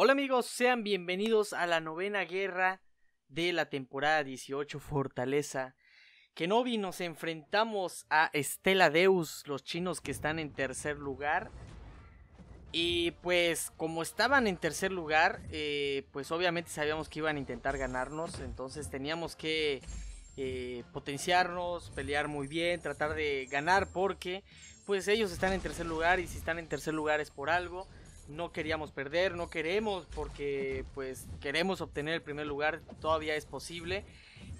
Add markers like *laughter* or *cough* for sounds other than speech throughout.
Hola amigos, sean bienvenidos a la novena guerra de la temporada 18 Fortaleza. Kenobi nos enfrentamos a Estela Deus, los chinos que están en tercer lugar. Y pues como estaban en tercer lugar, eh, pues obviamente sabíamos que iban a intentar ganarnos, entonces teníamos que eh, potenciarnos, pelear muy bien, tratar de ganar porque pues ellos están en tercer lugar y si están en tercer lugar es por algo no queríamos perder, no queremos porque pues queremos obtener el primer lugar, todavía es posible.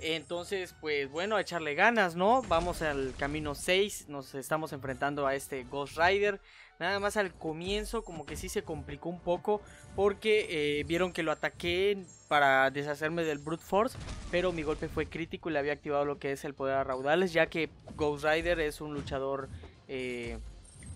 Entonces, pues bueno, a echarle ganas, ¿no? Vamos al camino 6, nos estamos enfrentando a este Ghost Rider. Nada más al comienzo como que sí se complicó un poco porque eh, vieron que lo ataqué para deshacerme del Brute Force, pero mi golpe fue crítico y le había activado lo que es el poder a raudales, ya que Ghost Rider es un luchador... Eh,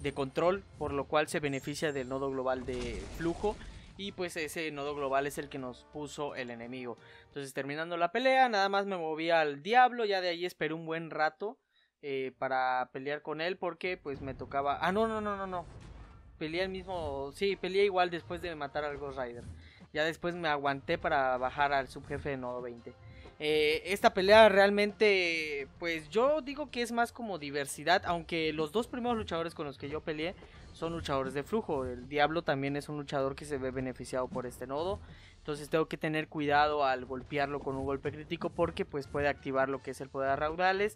de control, por lo cual se beneficia del nodo global de flujo y pues ese nodo global es el que nos puso el enemigo. Entonces terminando la pelea, nada más me moví al diablo, ya de ahí esperé un buen rato eh, para pelear con él porque pues me tocaba... Ah, no, no, no, no, no. Peleé el mismo... Sí, peleé igual después de matar al Ghost Rider. Ya después me aguanté para bajar al subjefe de nodo 20. Eh, esta pelea realmente, pues yo digo que es más como diversidad, aunque los dos primeros luchadores con los que yo peleé son luchadores de flujo. El Diablo también es un luchador que se ve beneficiado por este nodo. Entonces tengo que tener cuidado al golpearlo con un golpe crítico porque pues puede activar lo que es el poder de raudales.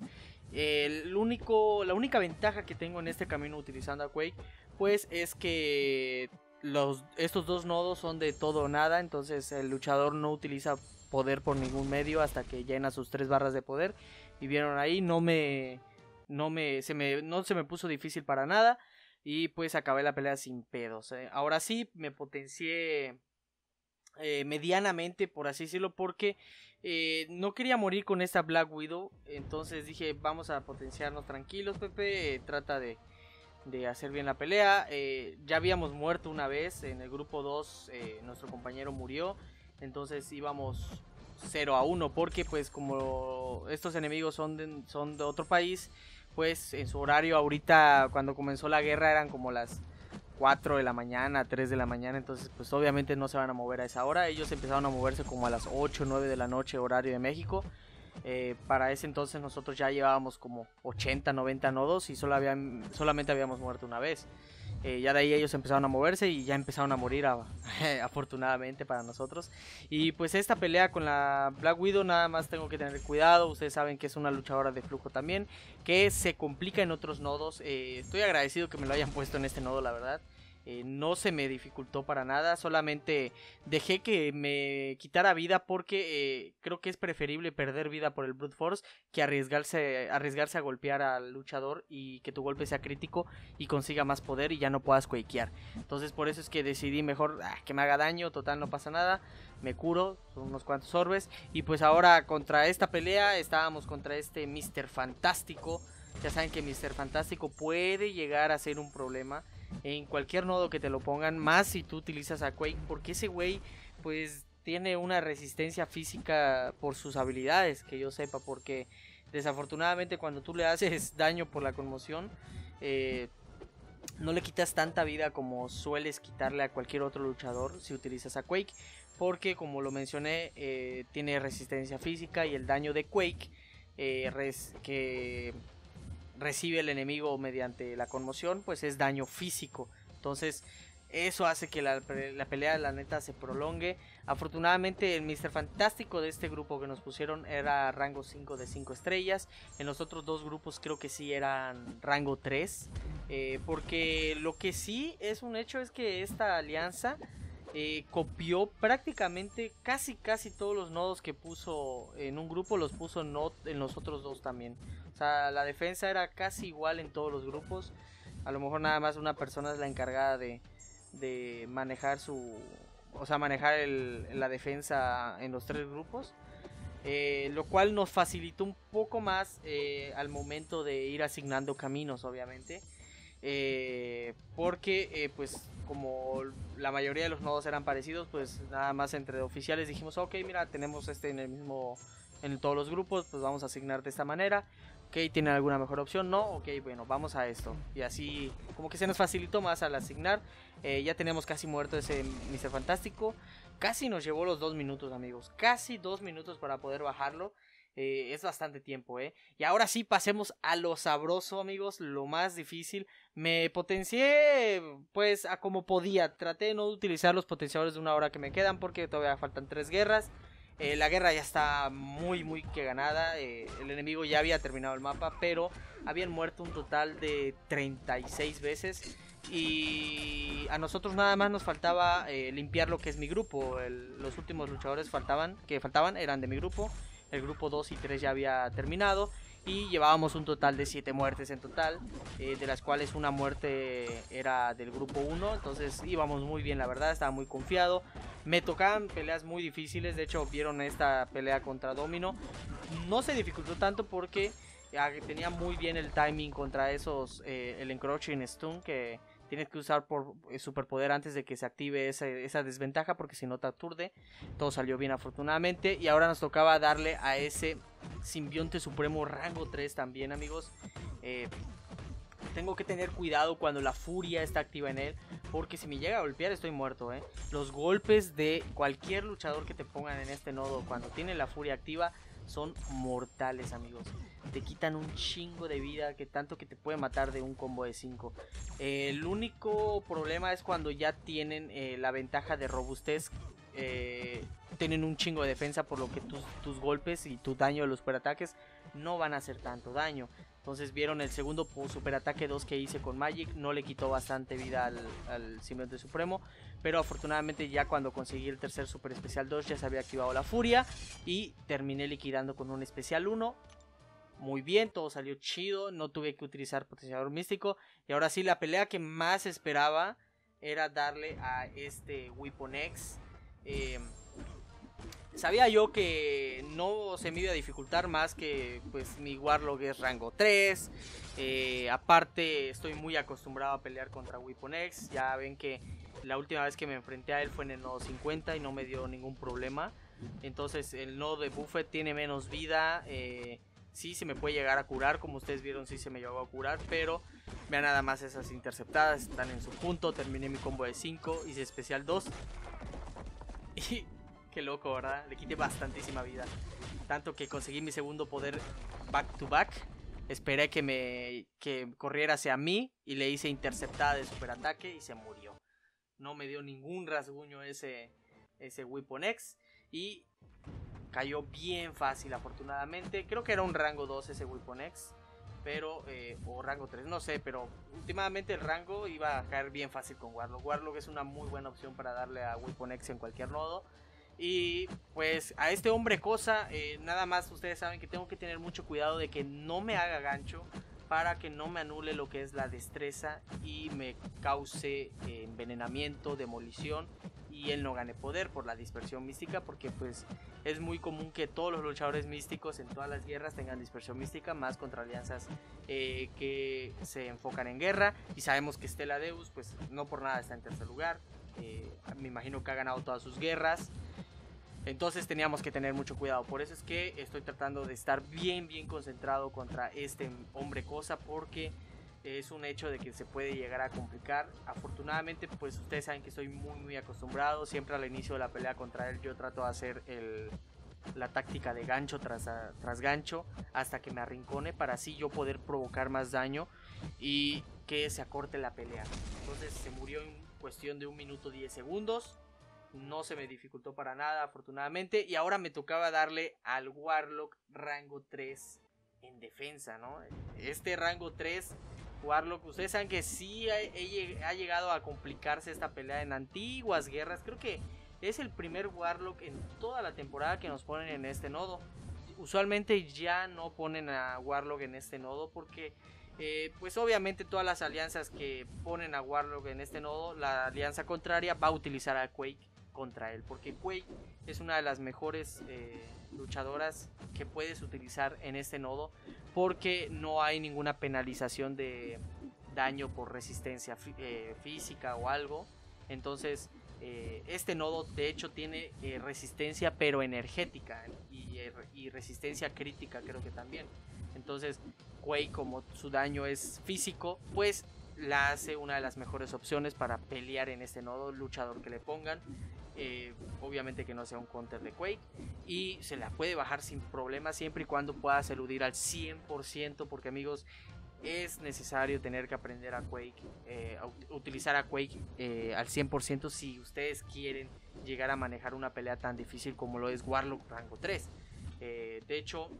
El único, la única ventaja que tengo en este camino utilizando a Quake pues es que los, estos dos nodos son de todo o nada. Entonces el luchador no utiliza poder por ningún medio hasta que llena sus tres barras de poder. Y vieron ahí, no me, no me, se me, no se me puso difícil para nada. Y pues acabé la pelea sin pedos. Eh. Ahora sí, me potencié eh, medianamente, por así decirlo, porque eh, no quería morir con esta Black Widow. Entonces dije, vamos a potenciarnos tranquilos, Pepe. trata de, de, hacer bien la pelea. ya habíamos muerto una vez en el grupo 2, nuestro compañero murió. Entonces íbamos 0 a 1 porque pues como estos enemigos son de, son de otro país, pues en su horario ahorita cuando comenzó la guerra eran como las 4 de la mañana, 3 de la mañana, entonces pues obviamente no se van a mover a esa hora, ellos empezaron a moverse como a las 8, 9 de la noche horario de México. Eh, para ese entonces nosotros ya llevábamos como 80, 90 nodos y solo solamente habíamos muerto una vez. Eh, ya de ahí ellos empezaron a moverse y ya empezaron a morir *laughs* afortunadamente para nosotros. Y pues esta pelea con la Black Widow nada más tengo que tener cuidado. Ustedes saben que es una luchadora de flujo también. Que se complica en otros nodos. Eh, estoy agradecido que me lo hayan puesto en este nodo la verdad. Eh, no se me dificultó para nada, solamente dejé que me quitara vida porque eh, creo que es preferible perder vida por el Brute Force que arriesgarse, arriesgarse a golpear al luchador y que tu golpe sea crítico y consiga más poder y ya no puedas quakear. Entonces por eso es que decidí mejor ah, que me haga daño, total no pasa nada, me curo, son unos cuantos orbes y pues ahora contra esta pelea estábamos contra este Mr. Fantástico. Ya saben que Mr. Fantástico puede llegar a ser un problema en cualquier nodo que te lo pongan, más si tú utilizas a Quake, porque ese güey pues tiene una resistencia física por sus habilidades, que yo sepa, porque desafortunadamente cuando tú le haces *laughs* daño por la conmoción, eh, no le quitas tanta vida como sueles quitarle a cualquier otro luchador si utilizas a Quake, porque como lo mencioné, eh, tiene resistencia física y el daño de Quake, eh, que recibe el enemigo mediante la conmoción, pues es daño físico. Entonces, eso hace que la, pelea, la neta, se prolongue. Afortunadamente, el Mr. Fantástico de este grupo que nos pusieron era rango 5 de 5 estrellas. En los otros dos grupos creo que sí eran rango 3. Eh, porque lo que sí es un hecho es que esta alianza eh, copió prácticamente casi casi todos los nodos que puso en un grupo, los puso en los otros dos también. O sea, la defensa era casi igual en todos los grupos. A lo mejor nada más una persona es la encargada de, manejar su... O sea, manejar la defensa en los tres grupos. Eh, lo cual nos facilitó un poco más eh, al momento de ir asignando caminos, obviamente. Eh, porque, pues, como la mayoría de los nodos eran parecidos, pues nada más entre oficiales dijimos, ok, mira, tenemos este en el mismo, en todos los grupos, pues vamos a asignar de esta manera Ok, ¿tienen alguna mejor opción? No, ok, bueno, vamos a esto. Y así, como que se nos facilitó más al asignar. Eh, ya tenemos casi muerto ese Mr. Fantástico. Casi nos llevó los dos minutos, amigos. Casi dos minutos para poder bajarlo. Eh, es bastante tiempo, ¿eh? Y ahora sí, pasemos a lo sabroso, amigos. Lo más difícil. Me potencié, pues, a como podía. Traté de no utilizar los potenciadores de una hora que me quedan porque todavía faltan tres guerras. Eh, la guerra ya está muy, muy que ganada. Eh, el enemigo ya había terminado el mapa, pero habían muerto un total de 36 veces. Y a nosotros nada más nos faltaba eh, limpiar lo que es mi grupo. los últimos luchadores faltaban, que faltaban eran de mi grupo. El grupo 2 y 3 ya había terminado y llevábamos un total de 7 muertes en total, eh, de las cuales una muerte era del grupo 1, entonces íbamos muy bien la verdad, estaba muy confiado, me tocaban peleas muy difíciles, de hecho vieron esta pelea contra Domino, no se dificultó tanto porque ah, tenía muy bien el timing contra esos, eh, el encroaching stun que Tienes que usar por eh, superpoder antes de que se active esa, desventaja porque si no te aturde. Todo salió bien afortunadamente. Y ahora nos tocaba darle a ese simbionte supremo rango 3 también amigos. Eh, tengo que tener cuidado cuando la furia está activa en él. Porque si me llega a golpear estoy muerto. ¿eh? Los golpes de cualquier luchador que te pongan en este nodo cuando tiene la furia activa son mortales amigos te quitan un chingo de vida que tanto que te puede matar de un combo de 5. el único problema es cuando ya tienen eh, la ventaja de robustez. Eh, tienen un chingo de defensa por lo que tus, tus golpes y tu daño de los superataques no van a hacer tanto daño. Entonces vieron el segundo superataque 2 que hice con Magic, no le quitó bastante vida al, al simbionte supremo, pero afortunadamente ya cuando conseguí el tercer super especial 2 ya se había activado la furia y terminé liquidando con un especial 1 muy bien, todo salió chido, no tuve que utilizar potenciador místico. Y ahora sí, la pelea que más esperaba era darle a este Weapon X. Em, sabía yo que no se me iba a dificultar más que pues mi Warlock es rango 3. Eh, aparte estoy muy acostumbrado a pelear contra Weapon X. Ya ven que la última vez que me enfrenté a él fue en el nodo 50 y no me dio ningún problema. Entonces el nodo de Buffet tiene menos vida. Eh, sí se me puede llegar a curar, como ustedes vieron sí se me llegó a curar, pero vean nada más esas interceptadas, están en su punto, terminé mi combo de 5, hice especial 2 *laughs* y qué loco, ¿verdad? Le quité bastantísima vida, tanto que conseguí mi segundo poder back to back, esperé que me que corriera hacia mí y le hice interceptada de superataque y se murió. No me dio ningún rasguño ese ese Weapon X y cayó bien fácil afortunadamente. Creo que era un rango 2 ese Weapon X. Pero, eh, o rango 3, no sé, pero últimamente el rango iba a caer bien fácil con Warlock. Warlock es una muy buena opción para darle a Weapon X en cualquier nodo. Y pues a este hombre cosa, eh, nada más ustedes saben que tengo que tener mucho cuidado de que no me haga gancho para que no me anule lo que es la destreza y me cause eh, envenenamiento, demolición y él no gane poder por la dispersión mística porque pues es muy común que todos los luchadores místicos en todas las guerras tengan dispersión mística más contra alianzas eh, que se enfocan en guerra. Y sabemos que Stella Deus pues no por nada está en tercer lugar. Me imagino que ha ganado todas sus guerras entonces teníamos que tener mucho cuidado. Por eso es que estoy tratando de estar bien, bien concentrado contra este hombre cosa. Porque es un hecho de que se puede llegar a complicar. Afortunadamente, pues ustedes saben que estoy muy, muy acostumbrado. Siempre al inicio de la pelea contra él yo trato de hacer la táctica de gancho tras, tras gancho hasta que me arrincone para así yo poder provocar más daño y que se acorte la pelea. Entonces se murió en cuestión de un minuto 10 segundos no se me dificultó para nada, afortunadamente. Y ahora me tocaba darle al Warlock rango 3 en defensa, ¿no? Este rango 3, Warlock, ustedes saben que sí ha, llegado a complicarse esta pelea en antiguas guerras. Creo que es el primer Warlock en toda la temporada que nos ponen en este nodo. Usualmente ya no ponen a Warlock en este nodo porque eh, pues obviamente todas las alianzas que ponen a Warlock en este nodo, la alianza contraria va a utilizar a Quake contra él, porque Quake es una de las mejores eh, luchadoras que puedes utilizar en este nodo, porque no hay ninguna penalización de daño por resistencia eh, física o algo. Entonces, eh, este nodo de hecho tiene resistencia pero energética y, y, resistencia crítica creo que también. Entonces, Quake, como su daño es físico, pues la hace una de las mejores opciones para pelear en este nodo, luchador que le pongan. Eh, obviamente que no sea un counter de Quake. Y se la puede bajar sin problema siempre y cuando puedas eludir al 100%. Porque amigos, es necesario tener que aprender a Quake, eh, utilizar a Quake eh, al 100% si ustedes quieren llegar a manejar una pelea tan difícil como lo es Warlock rango 3. de hecho,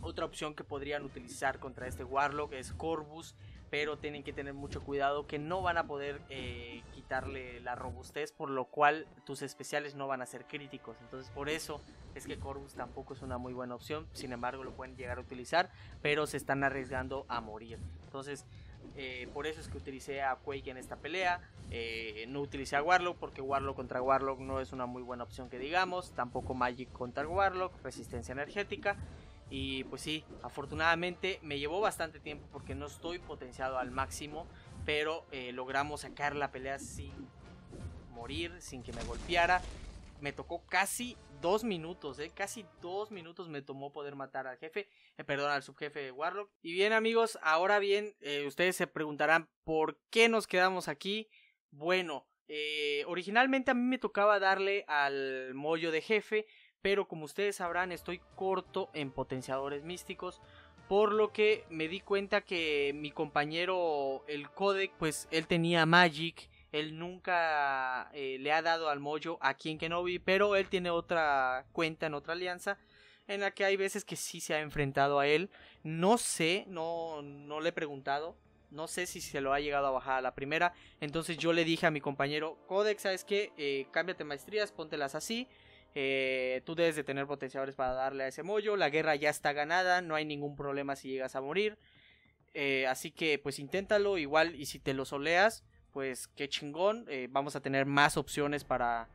otra opción que podrían utilizar contra este Warlock es Corvus pero tienen que tener mucho cuidado que no van a poder quitarle la robustez, por lo cual tus especiales no van a ser críticos. Entonces por eso es que Corvus tampoco es una muy buena opción, sin embargo lo pueden llegar a utilizar, pero se están arriesgando a morir. Entonces eh, por eso es que utilicé a Quake en esta pelea. Eh, no utilicé a Warlock porque Warlock contra Warlock no es una muy buena opción que digamos. Tampoco Magic contra Warlock, resistencia energética. Y pues sí, afortunadamente me llevó bastante tiempo porque no estoy potenciado al máximo, pero eh, logramos sacar la pelea sin morir, sin que me golpeara. Me tocó casi dos minutos, ¿eh? casi dos minutos me tomó poder matar al jefe, eh, perdón, al subjefe de Warlock. Y bien amigos, ahora bien, eh, ustedes se preguntarán por qué nos quedamos aquí. Bueno, originalmente a mí me tocaba darle al mollo de jefe, pero como ustedes sabrán estoy corto en potenciadores místicos, por lo que me di cuenta que mi compañero el codec pues él tenía Magic, él nunca eh, le ha dado al mollo aquí en Kenobi, pero él tiene otra cuenta en otra alianza en la que hay veces que sí se ha enfrentado a él. No sé, no, no le he preguntado. No sé si se lo ha llegado a bajar a la primera. Entonces yo le dije a mi compañero, Codex, ¿sabes qué? Eh, cámbiate maestrías, póntelas así. Eh, tú debes de tener potenciadores para darle a ese mollo. La guerra ya está ganada, no hay ningún problema si llegas a morir. Eh, así que pues inténtalo igual y si te lo soleas, pues qué chingón. Eh, vamos a tener más opciones para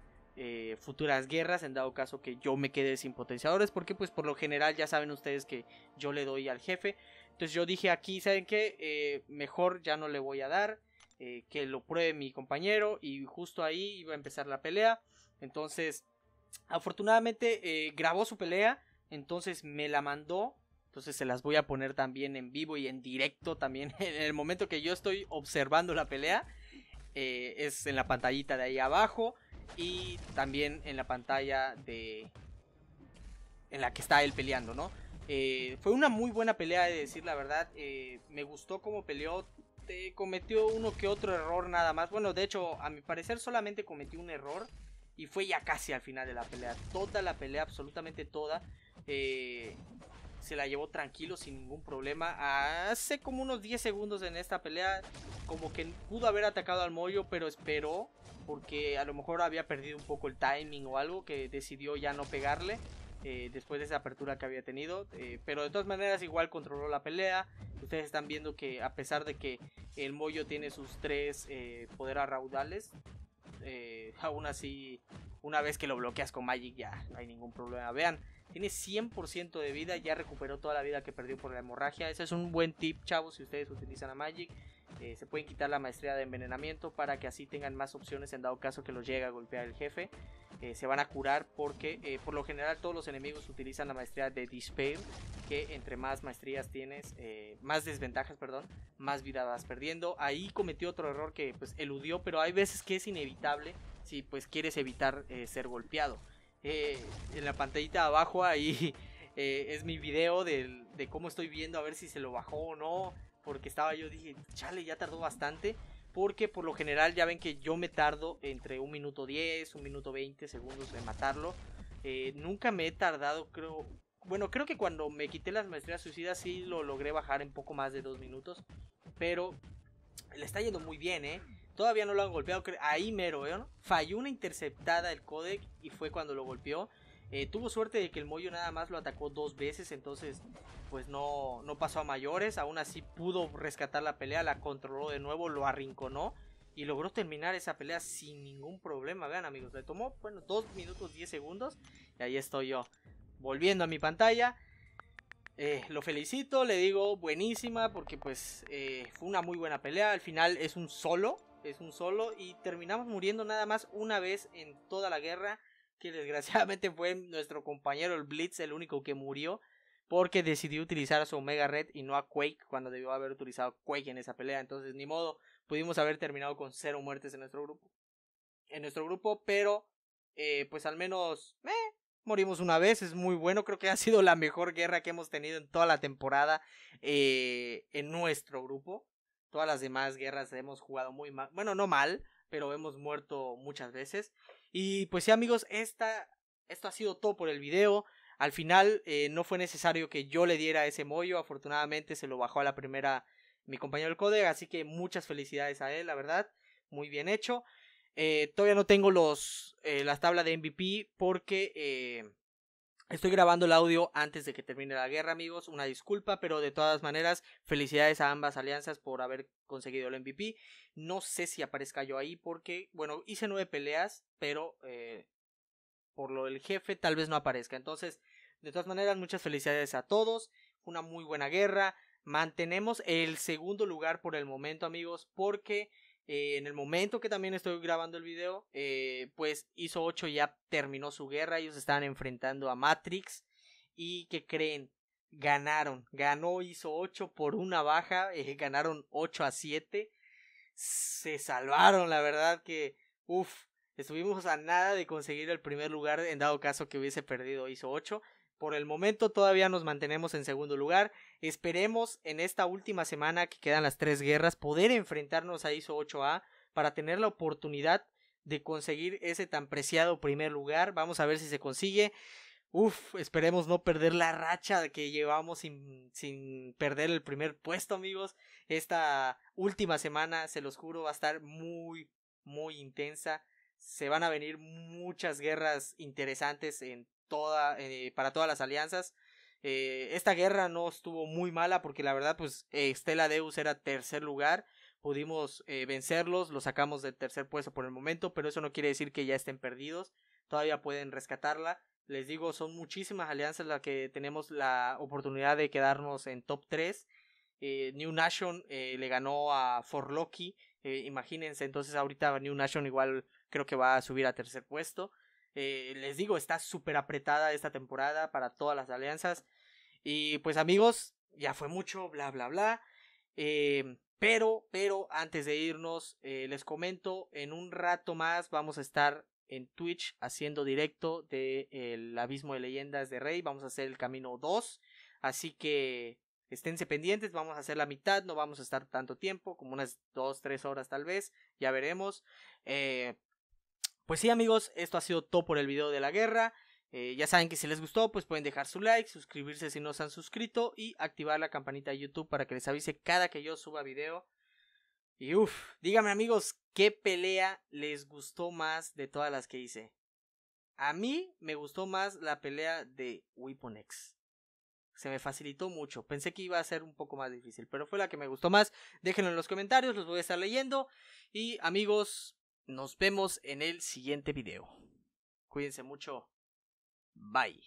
futuras guerras en dado caso que yo me quede sin potenciadores. Porque pues por lo general ya saben ustedes que yo le doy al jefe. Entonces yo dije aquí, ¿saben qué? mejor ya no le voy a dar. que lo pruebe mi compañero. Y justo ahí iba a empezar la pelea. Entonces Afortunadamente eh, grabó su pelea, entonces me la mandó. Entonces se las voy a poner también en vivo y en directo también *laughs* en el momento que yo estoy observando la pelea. Eh, es en la pantallita de ahí abajo y también en la pantalla de en la que está él peleando, ¿no? Eh, fue una muy buena pelea, de decir la verdad. me gustó cómo peleó. cometió uno que otro error nada más. Bueno, de hecho, a mi parecer solamente cometió un error. Y fue ya casi al final de la pelea. Toda la pelea, absolutamente toda. Eh, se la llevó tranquilo, sin ningún problema. Hace como unos 10 segundos en esta pelea, como que pudo haber atacado al Moyo, pero esperó. Porque a lo mejor había perdido un poco el timing o algo, que decidió ya no pegarle. Eh, después de esa apertura que había tenido. Eh, pero de todas maneras igual controló la pelea. Ustedes están viendo que a pesar de que el Moyo tiene sus tres poderes raudales, eh, *laughs* aún así, una vez que lo bloqueas con Magic ya no hay ningún problema. Vean, tiene 100% de vida, ya recuperó toda la vida que perdió por la hemorragia. Ese es un buen tip, chavos, si ustedes utilizan a Magic. Eh, se pueden quitar la maestría de envenenamiento para que así tengan más opciones en dado caso que los llegue a golpear el jefe. Eh, se van a curar porque eh, por lo general todos los enemigos utilizan la maestría de Despair, que entre más maestrías tienes, más desventajas, perdón, más vida vas perdiendo. Ahí cometió otro error que pues eludió, pero hay veces que es inevitable si pues quieres evitar ser golpeado. en la pantallita de abajo ahí *laughs* es mi video de cómo estoy viendo a ver si se lo bajó o no porque estaba yo, dije, chale, ya tardó bastante. Porque por lo general ya ven que yo me tardo entre un minuto 10, un minuto 20 segundos en matarlo. Eh, nunca me he tardado, creo. Bueno, creo que cuando me quité las maestrías suicidas sí lo logré bajar en poco más de dos minutos. Pero le está yendo muy bien, ¿eh? Todavía no lo han golpeado. Ahí mero, ¿eh? Falló una interceptada el codec y fue cuando lo golpeó. Eh, tuvo suerte de que el Moyo nada más lo atacó dos veces, entonces pues no, no pasó a mayores. Aún así pudo rescatar la pelea, la controló de nuevo, lo arrinconó y logró terminar esa pelea sin ningún problema. Vean amigos, le tomó bueno, 2 minutos 10 segundos y ahí estoy yo volviendo a mi pantalla. Eh, lo felicito, le digo buenísima porque pues eh, fue una muy buena pelea. Al final es un solo, es un solo y terminamos muriendo nada más una vez en toda la guerra que desgraciadamente fue nuestro compañero el Blitz el único que murió. porque decidió utilizar a su Omega Red y no a Quake cuando debió haber utilizado Quake en esa pelea. Entonces, ni modo, pudimos haber terminado con cero muertes en nuestro grupo. En nuestro grupo, pero eh, pues al menos eh, morimos una vez, es muy bueno, creo que ha sido la mejor guerra que hemos tenido en toda la temporada eh, en nuestro grupo. Todas las demás guerras hemos jugado muy mal, bueno, no mal, pero hemos muerto muchas veces. Y pues sí amigos, esta, esto ha sido todo por el video. Al final eh, no fue necesario que yo le diera ese mollo, afortunadamente se lo bajó a la primera mi compañero del código, así que muchas felicidades a él, la verdad, muy bien hecho. Eh, todavía no tengo los eh, las tablas de MVP porque estoy grabando el audio antes de que termine la guerra, amigos. Una disculpa, pero de todas maneras, felicidades a ambas alianzas por haber conseguido el MVP. No sé si aparezca yo ahí porque, bueno, hice nueve peleas, pero por lo del jefe tal vez no aparezca. Entonces, de todas maneras, muchas felicidades a todos. Una muy buena guerra. Mantenemos el segundo lugar por el momento, amigos, porque eh, en el momento que también estoy grabando el video, eh, pues ISO 8 ya terminó su guerra, ellos estaban enfrentando a Matrix y que creen, ganaron, ganó ISO 8 por una baja, eh, ganaron 8 a 7, se salvaron, la verdad que, uff, estuvimos a nada de conseguir el primer lugar en dado caso que hubiese perdido ISO 8, por el momento todavía nos mantenemos en segundo lugar. Esperemos en esta última semana que quedan las tres guerras poder enfrentarnos a ISO 8A para tener la oportunidad de conseguir ese tan preciado primer lugar. Vamos a ver si se consigue. Uf, esperemos no perder la racha que llevamos sin, sin perder el primer puesto, amigos. Esta última semana, se los juro, va a estar muy, muy intensa. Se van a venir muchas guerras interesantes en toda, eh, para todas las alianzas. Eh, esta guerra no estuvo muy mala porque la verdad pues Estela Deus era tercer lugar, pudimos eh, vencerlos, los sacamos del tercer puesto por el momento, pero eso no quiere decir que ya estén perdidos, todavía pueden rescatarla. Les digo, son muchísimas alianzas las que tenemos la oportunidad de quedarnos en top 3. New Nation le ganó a Forloki, imagínense, entonces ahorita New Nation igual creo que va a subir a tercer puesto. Eh, les digo, está súper apretada esta temporada para todas las alianzas. Y pues amigos, ya fue mucho, bla, bla, bla. Eh, pero, pero antes de irnos, eh, les comento, en un rato más vamos a estar en Twitch haciendo directo de El Abismo de Leyendas de Rey. Vamos a hacer el camino 2. Así que esténse pendientes, vamos a hacer la mitad, no vamos a estar tanto tiempo, como unas 2, 3 horas tal vez, ya veremos. Eh, pues sí amigos, esto ha sido todo por el video de la guerra. Eh, ya saben que si les gustó, pues pueden dejar su like, suscribirse si no se han suscrito y activar la campanita de YouTube para que les avise cada que yo suba video. Y uff, díganme amigos, ¿qué pelea les gustó más de todas las que hice? A mí me gustó más la pelea de Weapon X. Se me facilitó mucho. Pensé que iba a ser un poco más difícil, pero fue la que me gustó más. Déjenlo en los comentarios, los voy a estar leyendo. Y amigos, nos vemos en el siguiente video. Cuídense mucho. Bye.